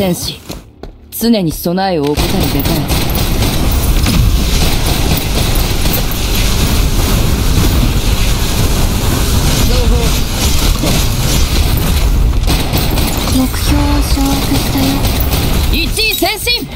戦士常に備えを怠るべからず目標を掌握したよ。一位先進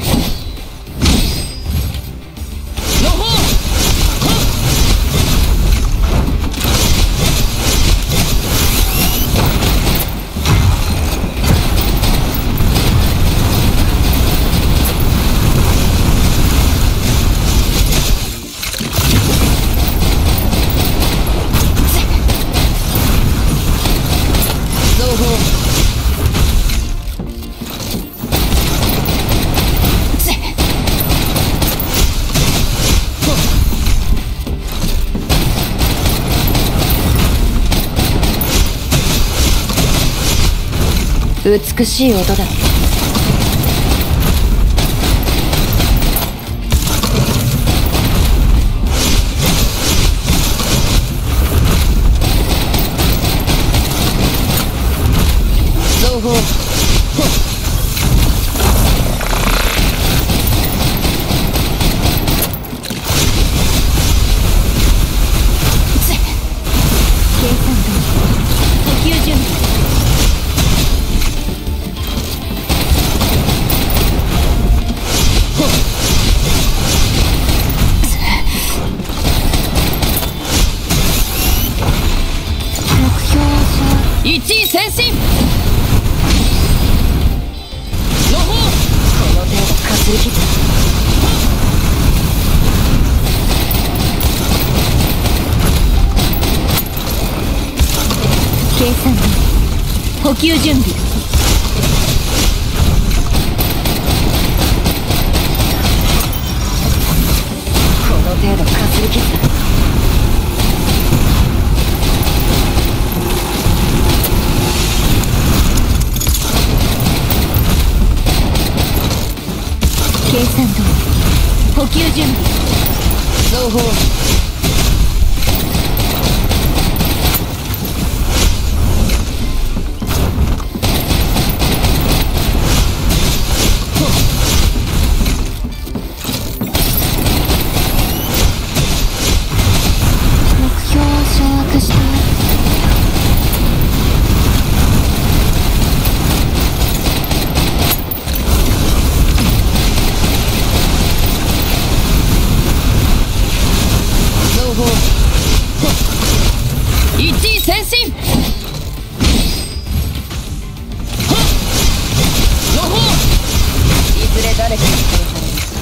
美しい音だ。1位先進。の方この程度かすり傷計算補給準備。この程度かすり傷だ計算通り補給準備。増法前進。いずれ誰かに殺さ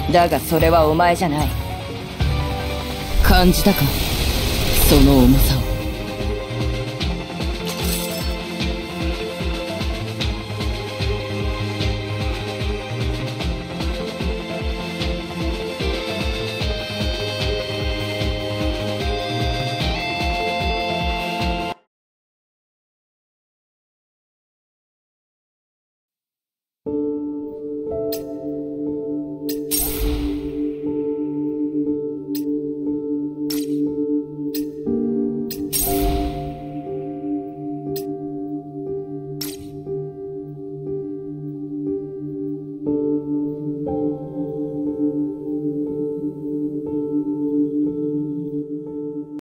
れる。だがそれはお前じゃない。感じたか？その重さ